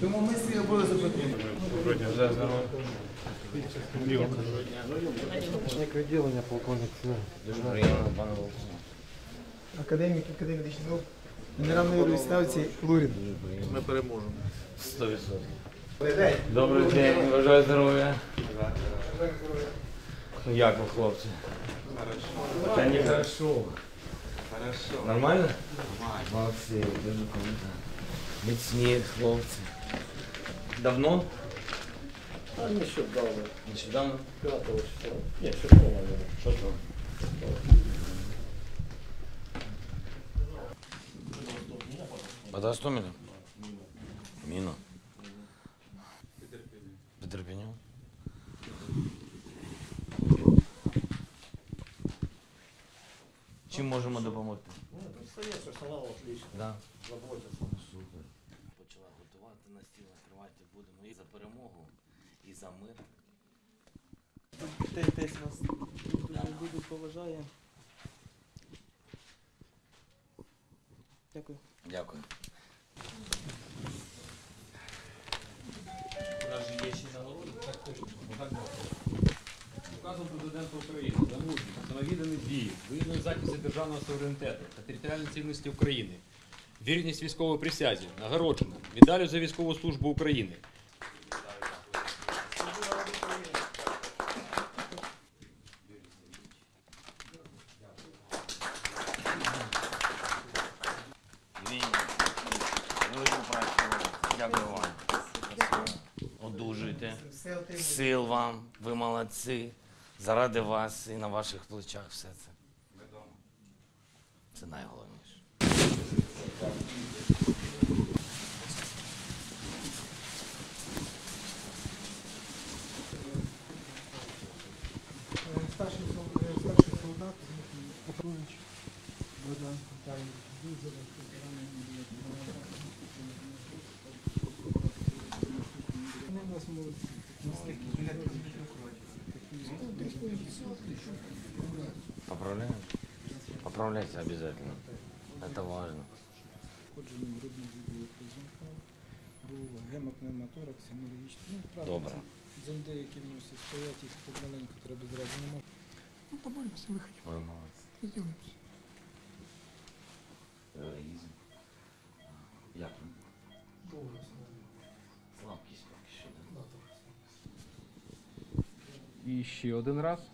Тому ми свій обов'язок. Начальник відділення полковник Дуже приємно, пане Володимире. Академік академії медичних наук, генерал майор ставці Лурін. Ми переможемо. Сто відсотків. Добрий день, бажаю здоров'я. Ну як ви, хлопці? Хорошо. Та не хорошо. Хорошо. Нормально? Нормально. Молодці, дуже круто. Міцні хлопці. Давно? А нещодавно. Нещодавно? 5 числа. Ні, 6 мабуть. Що там? Под Остомелем? Міна. Під Чим можемо допомогти? Ну, представляєш, персонал отлично. Да. Заботиться. Супер. Почала готувати на стіл, накривати будемо і за перемогу, і за мир. Десь нас дуже дуже поважає. Дякую. Дякую. У нас же є ще нагороди, так точно. Указом президента України за дії, воєнної захисті державного суверенітету та територіальної цілісності України, вірність військової присязі, нагороджено медаллю за військову службу України. Дякую вам. Одужуйте. Сил вам, ви молодці. Заради вас і на ваших плечах все це. Це найголовніше. Старший е, солдат Петрович Богдан Віталійович. Дуже Вони в нас молодці. Поправляем? Поправляйте обязательно. Это важно. Входженням грудного відділу позвонка, був гемопневмоторакс, хеморагічний. Ну, Добре. зонди, які в носі стоять, їх помаленьку треба зразу не можна. Ну, поборемося, виходимо, Ви молодці. поділимося. І ще один раз.